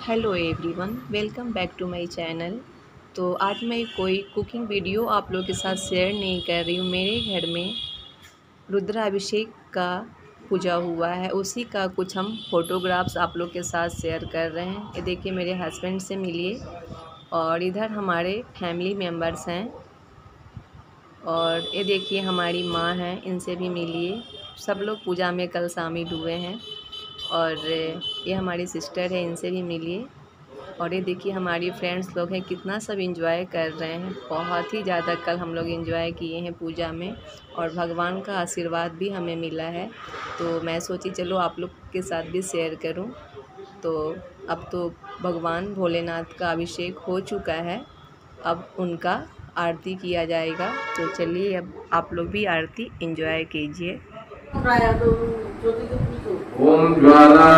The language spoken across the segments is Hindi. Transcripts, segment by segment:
Hello everyone, welcome back to my channel. तो आज मैं कोई कुकिंग वीडियो आप लोगों के साथ शेयर नहीं कर रही हूँ। मेरे घर में रुद्राभिषेक का पूजा हुआ है। उसी का कुछ हम फोटोग्राफ्स आप लोग के साथ शेयर कर रहे हैं। ये देखिए, मेरे हस्बैंड से मिलिए और इधर हमारे फैमिली मेंबर्स हैं। और ये देखिए, हमारी माँ हैं, इनसे भी मिलिए। सब लोग पूजा में कल शामिल हुए हैं। और ये हमारी सिस्टर है, इनसे भी मिलिए। और ये देखिए, हमारी फ्रेंड्स लोग हैं, कितना सब इंजॉय कर रहे हैं। बहुत ही ज़्यादा कल हम लोग इंजॉय किए हैं पूजा में और भगवान का आशीर्वाद भी हमें मिला है। तो मैं सोची, चलो आप लोग के साथ भी शेयर करूँ। तो अब तो भगवान भोलेनाथ का अभिषेक हो चुका है। अब उनका आरती किया जाएगा। तो चलिए, अब आप लोग भी आरती इंजॉय कीजिए। ओम ज्वाला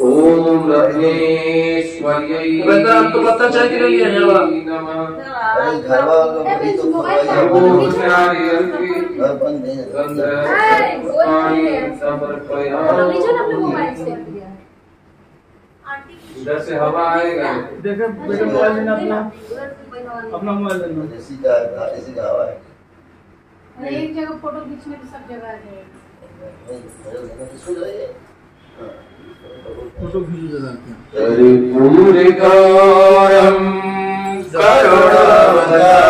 ओम रत्नेश्वर्यै आपको पता चल की रही है इधर से हवा आएगा देखे बेटे मोबाइल लेना अपना। अपना मोबाइल लेना। का ऐसी का हवा है। एक जगह फ़ोटो खींचने की सब जगह आ जाएगी फ़ोटो खींच करुणावतारं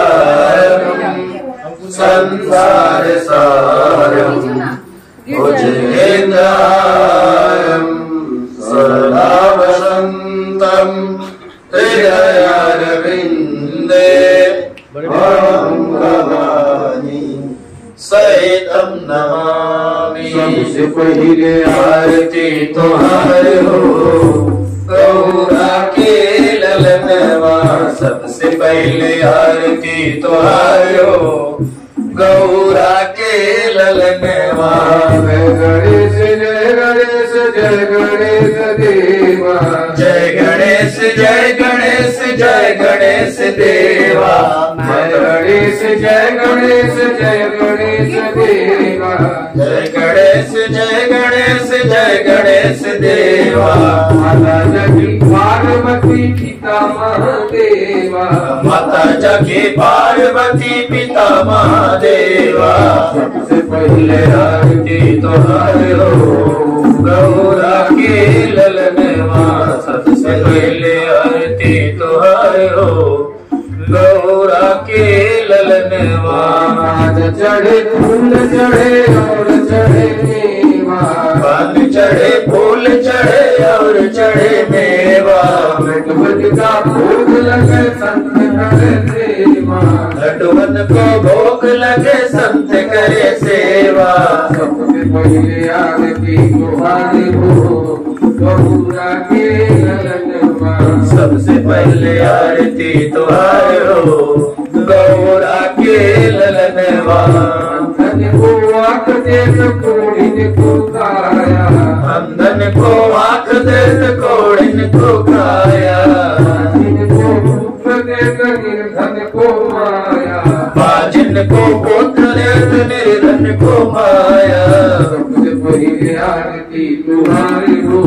सहितम नमामि। सबसे पहले आरती तुम्हार हो गौरा के ललनवा सबसे पहले आरती तुम्हार हो गौरा के ललनवा जय गणेश देवा। जय गणेश जय गणेश जय गणेश देवा। जय गणेश जय गणेश जय गणेश देवा। माता जगी पार्वती पिता महादेवा। माता जगी पार्वती पिता महादेवा। सबसे पहले आरती तुम्हारे हो ललनवा चढ़े फूल चढ़े और चढ़े मेवा। पान चढ़े फूल चढ़े और चढ़े मेवा। का भोग लगे संत करे सेवा। लड्डुअन को भोग लगे संत करे सेवा। सबसे पहले आरती तुम्हारी हो गौरा के ललनवा सबसे पहले आरती तुम्हारे हो। गौरा के ललनवा को आँख दे कोड़िन को काया अंधन को आँख दे कोड़िन को दे निर्धन को माया। बाजिन को पुत्र निर्धन को माया। पहले आरती तुम्हारी हो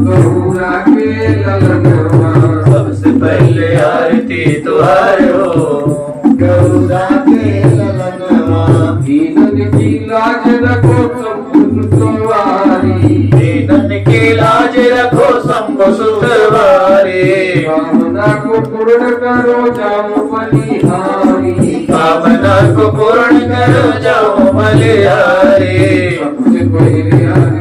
गौरा के ललनवा पहले आरती तुम्हारे हो गौरा के ललनवा दीनन की लाज रखो शंभु सुतवारी दीनन की लाज रखो शंभु सुतवारी कामना को पूर्ण करो जाओ बलिहारी कामना को पूर्ण करो जाओ बलिहारी सबसे पहले आरती